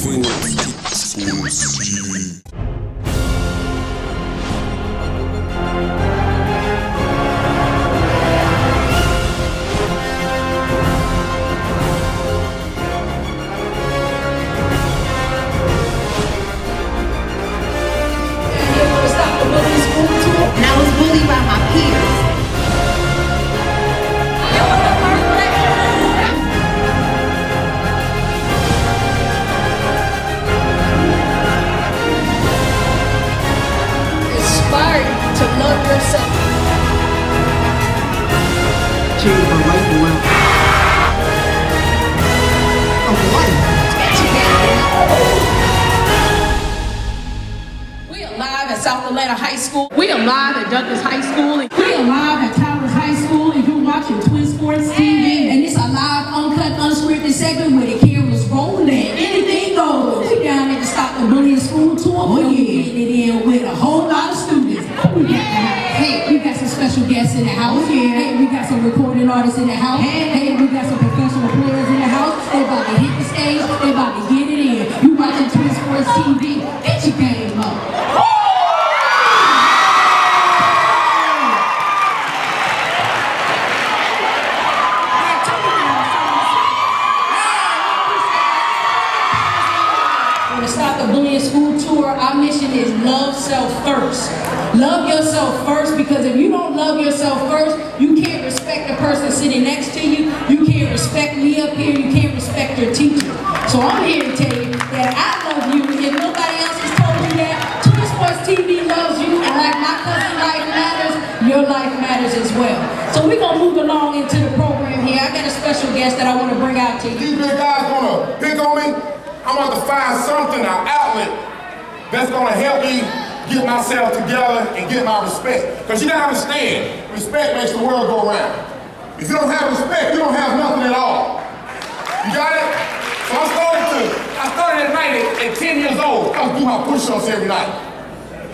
Sports Atlanta High School. We are live at Douglas High School. We are live at Towers High School. If you're watching Twin Sports TV, and it's a live, uncut, unscripted segment where the cameras rolling. Anything goes. We down at the Stop the Bullying School tour. Oh, yeah. Getting it in with a whole lot of students. We got, hey, we got some special guests in the house. Oh, hey, we got some recording artists in the house. Hey, we got some professional players in the house. School Tour, our mission is love self first. Love yourself first because if you don't love yourself first, you can't respect the person sitting next to you. You can't respect me up here. You can't respect your teacher. So I'm here to tell you that I love you. If nobody else has told you that, Twin Sports TV loves you. And like my cousin Life Matters, your life matters as well. So we're going to move along into the program here. I got a special guest that I want to bring out to you. I'm going to find something, an outlet that's gonna help me get myself together and get my respect. Because you gotta understand, respect makes the world go round. If you don't have respect, you don't have nothing at all. You got it? So I started to, I started at night at, at 10 years old. I was do my push-ups every night.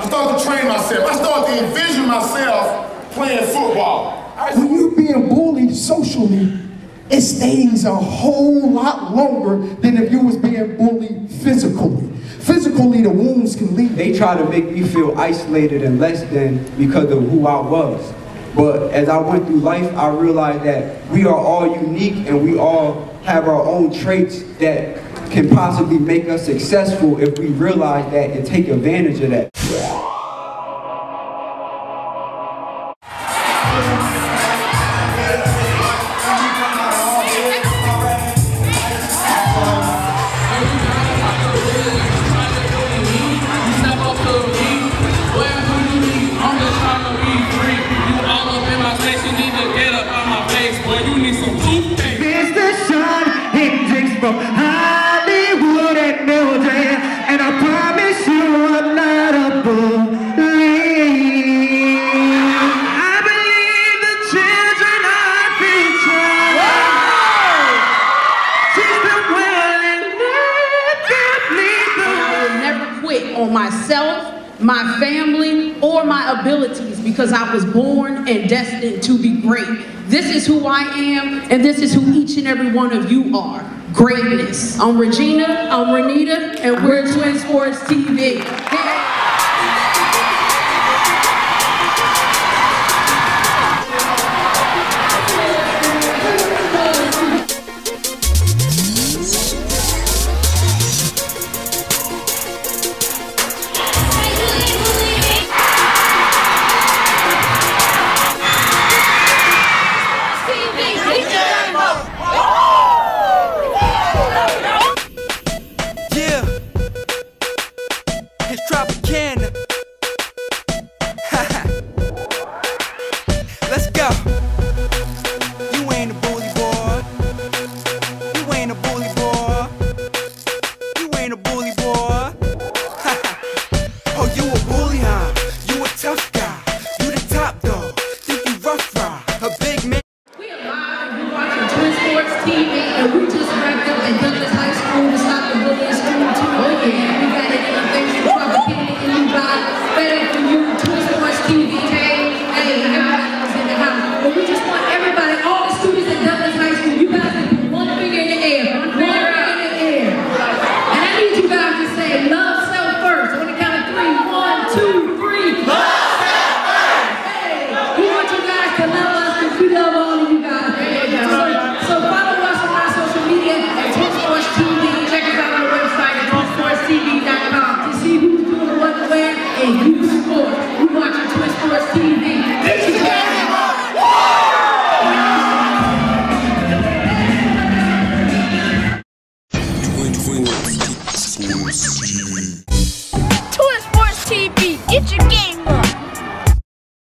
I started to train myself. I started to envision myself playing football. When you're being bullied socially, it stays a whole lot longer than if you was being bullied physically. Physically, the wounds can leave. They try to make me feel isolated and less than because of who I was. But as I went through life, I realized that we are all unique and we all have our own traits that can possibly make us successful if we realize that and take advantage of that. From Hollywood and Mildred, and I promise you I'm not a. I believe the children are and let them lead the I will never quit on myself, my family, or my abilities because I was born and destined to be great. This is who I am, and this is who each and every one of you are. Greatness. I'm Regina, I'm Renita, and we're Twin Sports TV.